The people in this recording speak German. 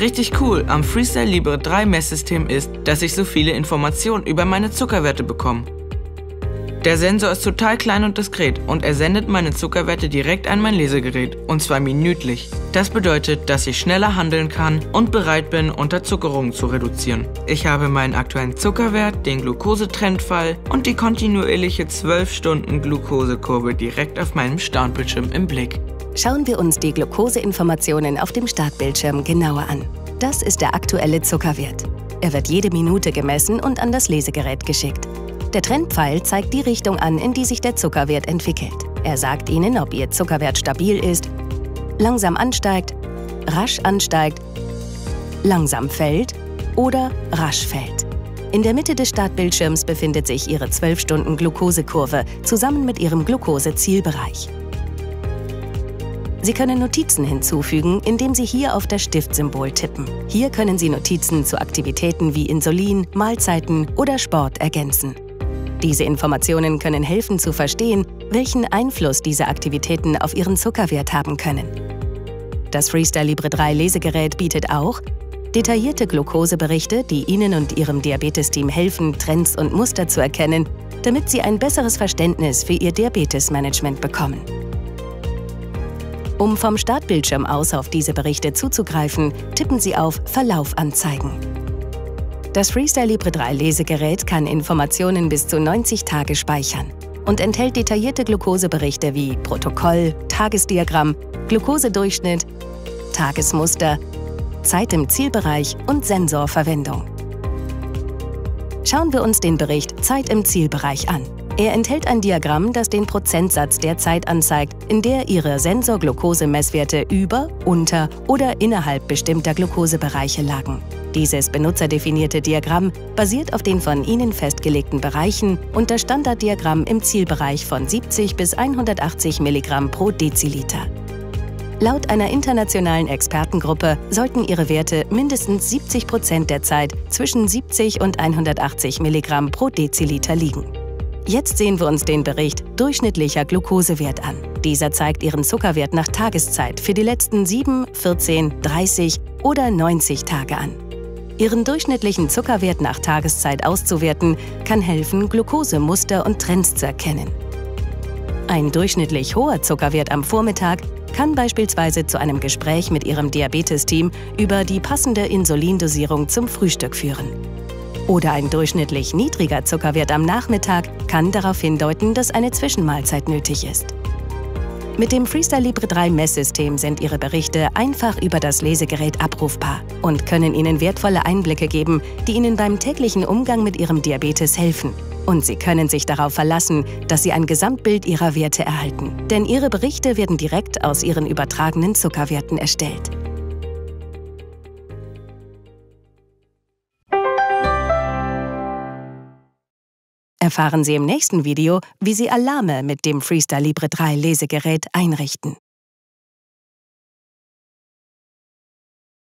Richtig cool am Freestyle Libre 3 Messsystem ist, dass ich so viele Informationen über meine Zuckerwerte bekomme. Der Sensor ist total klein und diskret und er sendet meine Zuckerwerte direkt an mein Lesegerät und zwar minütlich. Das bedeutet, dass ich schneller handeln kann und bereit bin, Unterzuckerungen zu reduzieren. Ich habe meinen aktuellen Zuckerwert, den Glukosetrendfall und die kontinuierliche 12 Stunden Glukosekurve direkt auf meinem Startbildschirm im Blick. Schauen wir uns die Glukoseinformationen auf dem Startbildschirm genauer an. Das ist der aktuelle Zuckerwert. Er wird jede Minute gemessen und an das Lesegerät geschickt. Der Trendpfeil zeigt die Richtung an, in die sich der Zuckerwert entwickelt. Er sagt Ihnen, ob Ihr Zuckerwert stabil ist, langsam ansteigt, rasch ansteigt, langsam fällt oder rasch fällt. In der Mitte des Startbildschirms befindet sich Ihre 12-Stunden-Glukosekurve zusammen mit Ihrem Glukosezielbereich. Sie können Notizen hinzufügen, indem Sie hier auf das Stiftsymbol tippen. Hier können Sie Notizen zu Aktivitäten wie Insulin, Mahlzeiten oder Sport ergänzen. Diese Informationen können helfen zu verstehen, welchen Einfluss diese Aktivitäten auf Ihren Zuckerwert haben können. Das Freestyle Libre 3 Lesegerät bietet auch detaillierte Glukoseberichte, die Ihnen und Ihrem Diabetesteam helfen, Trends und Muster zu erkennen, damit Sie ein besseres Verständnis für Ihr Diabetesmanagement bekommen. Um vom Startbildschirm aus auf diese Berichte zuzugreifen, tippen Sie auf Verlauf anzeigen. Das Freestyle Libre 3 Lesegerät kann Informationen bis zu 90 Tage speichern und enthält detaillierte Glukoseberichte wie Protokoll, Tagesdiagramm, Glukosedurchschnitt, Tagesmuster, Zeit im Zielbereich und Sensorverwendung. Schauen wir uns den Bericht Zeit im Zielbereich an. Er enthält ein Diagramm, das den Prozentsatz der Zeit anzeigt, in der Ihre Sensor-Glukosemesswerte über, unter oder innerhalb bestimmter Glukosebereiche lagen. Dieses benutzerdefinierte Diagramm basiert auf den von Ihnen festgelegten Bereichen und das Standarddiagramm im Zielbereich von 70 bis 180 Milligramm pro Deziliter. Laut einer internationalen Expertengruppe sollten ihre Werte mindestens 70 Prozent der Zeit zwischen 70 und 180 Milligramm pro Deziliter liegen. Jetzt sehen wir uns den Bericht Durchschnittlicher Glukosewert an. Dieser zeigt Ihren Zuckerwert nach Tageszeit für die letzten 7, 14, 30 oder 90 Tage an. Ihren durchschnittlichen Zuckerwert nach Tageszeit auszuwerten, kann helfen, Glukosemuster und Trends zu erkennen. Ein durchschnittlich hoher Zuckerwert am Vormittag kann beispielsweise zu einem Gespräch mit Ihrem Diabetesteam über die passende Insulindosierung zum Frühstück führen. Oder ein durchschnittlich niedriger Zuckerwert am Nachmittag kann darauf hindeuten, dass eine Zwischenmahlzeit nötig ist. Mit dem Freestyle Libre 3 Messsystem sind Ihre Berichte einfach über das Lesegerät abrufbar und können Ihnen wertvolle Einblicke geben, die Ihnen beim täglichen Umgang mit Ihrem Diabetes helfen. Und Sie können sich darauf verlassen, dass Sie ein Gesamtbild Ihrer Werte erhalten. Denn Ihre Berichte werden direkt aus Ihren übertragenen Zuckerwerten erstellt. Erfahren Sie im nächsten Video, wie Sie Alarme mit dem Freestyle Libre 3 Lesegerät einrichten.